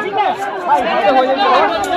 Ahí,